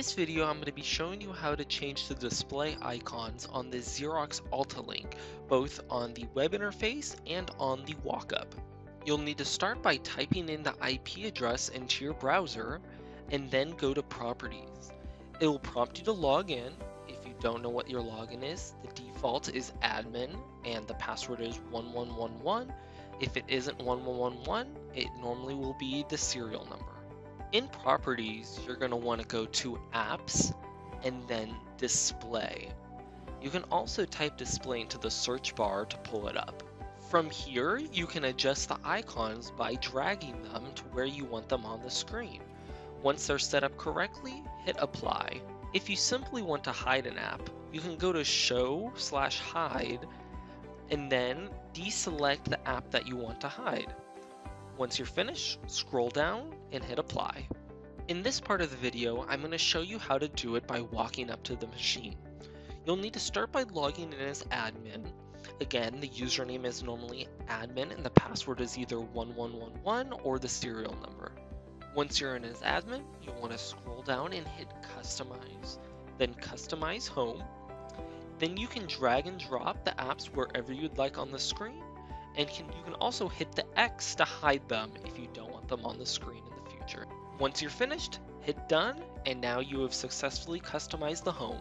this video, I'm going to be showing you how to change the display icons on the Xerox Altalink, both on the web interface and on the walkup. You'll need to start by typing in the IP address into your browser, and then go to Properties. It will prompt you to log in. If you don't know what your login is, the default is admin, and the password is 1111. If it isn't 1111, it normally will be the serial number. In properties, you're going to want to go to apps and then display. You can also type display into the search bar to pull it up. From here, you can adjust the icons by dragging them to where you want them on the screen. Once they're set up correctly, hit apply. If you simply want to hide an app, you can go to show slash hide and then deselect the app that you want to hide. Once you're finished, scroll down and hit apply. In this part of the video, I'm going to show you how to do it by walking up to the machine. You'll need to start by logging in as admin. Again, the username is normally admin and the password is either 1111 or the serial number. Once you're in as admin, you'll want to scroll down and hit customize, then customize home. Then you can drag and drop the apps wherever you'd like on the screen and can, you can also hit the X to hide them if you don't want them on the screen in the future. Once you're finished, hit done, and now you have successfully customized the home.